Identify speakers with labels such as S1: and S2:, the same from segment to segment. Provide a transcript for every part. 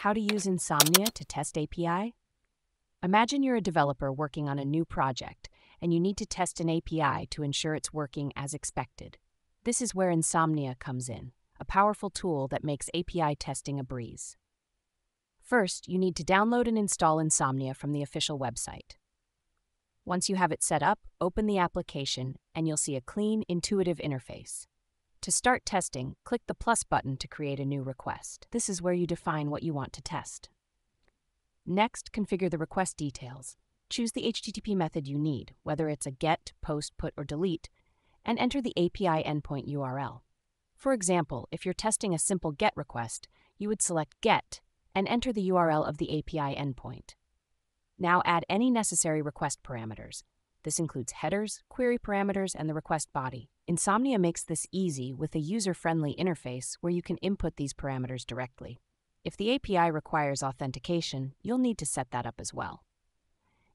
S1: How to use Insomnia to test API? Imagine you're a developer working on a new project and you need to test an API to ensure it's working as expected. This is where Insomnia comes in, a powerful tool that makes API testing a breeze. First, you need to download and install Insomnia from the official website. Once you have it set up, open the application and you'll see a clean, intuitive interface. To start testing, click the plus button to create a new request. This is where you define what you want to test. Next, configure the request details. Choose the HTTP method you need, whether it's a GET, POST, PUT, or DELETE, and enter the API endpoint URL. For example, if you're testing a simple GET request, you would select GET and enter the URL of the API endpoint. Now add any necessary request parameters. This includes headers, query parameters, and the request body. Insomnia makes this easy with a user-friendly interface where you can input these parameters directly. If the API requires authentication, you'll need to set that up as well.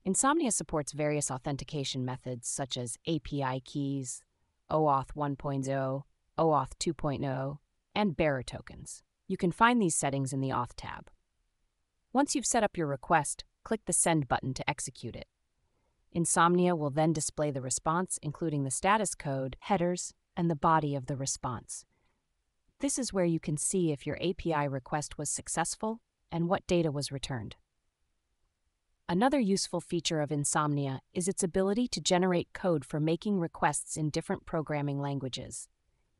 S1: Insomnia supports various authentication methods such as API keys, OAuth 1.0, OAuth 2.0, and bearer tokens. You can find these settings in the Auth tab. Once you've set up your request, click the Send button to execute it. Insomnia will then display the response, including the status code, headers, and the body of the response. This is where you can see if your API request was successful and what data was returned. Another useful feature of Insomnia is its ability to generate code for making requests in different programming languages.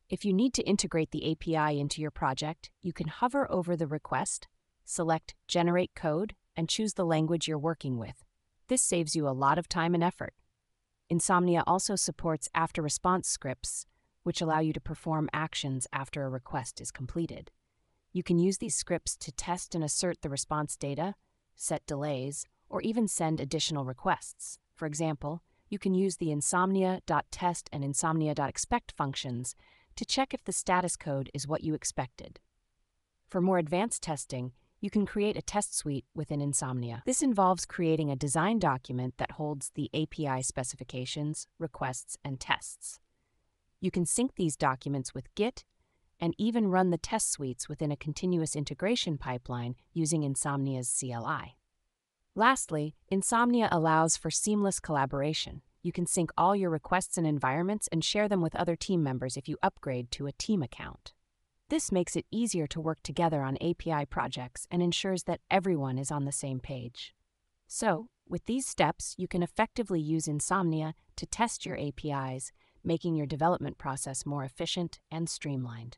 S1: If you need to integrate the API into your project, you can hover over the request, select Generate Code, and choose the language you're working with. This saves you a lot of time and effort. Insomnia also supports after response scripts, which allow you to perform actions after a request is completed. You can use these scripts to test and assert the response data, set delays, or even send additional requests. For example, you can use the insomnia.test and insomnia.expect functions to check if the status code is what you expected. For more advanced testing, you can create a test suite within Insomnia. This involves creating a design document that holds the API specifications, requests, and tests. You can sync these documents with Git and even run the test suites within a continuous integration pipeline using Insomnia's CLI. Lastly, Insomnia allows for seamless collaboration. You can sync all your requests and environments and share them with other team members if you upgrade to a team account. This makes it easier to work together on API projects and ensures that everyone is on the same page. So, with these steps, you can effectively use Insomnia to test your APIs, making your development process more efficient and streamlined.